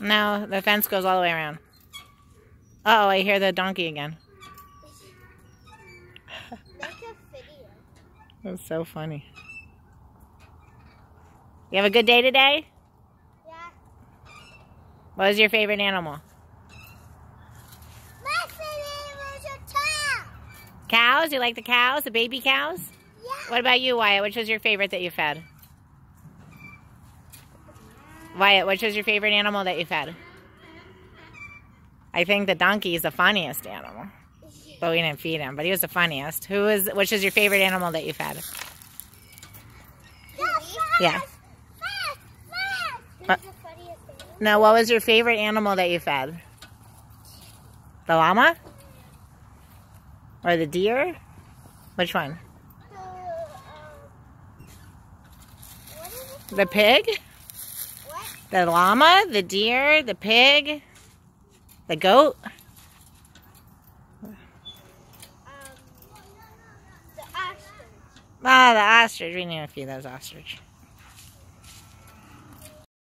No? The fence goes all the way around. Uh oh, I hear the donkey again. Make a video. That's so funny. You have a good day today? Yeah. What was your favorite animal? My favorite was a cow. Cows? You like the cows? The baby cows? Yeah. What about you, Wyatt? Which was your favorite that you fed? Wyatt, which was your favorite animal that you fed? I think the donkey is the funniest animal. But we didn't feed him, but he was the funniest. Who was which is your favorite animal that you fed? Yeah. Fast. Uh, Who's the funniest animal? No, what was your favorite animal that you fed? The llama? Or the deer? Which one? The, um, what is? The pig? The llama? The deer? The pig? The goat? Um, the ostrich. Ah, the ostrich. We need to feed those ostrich.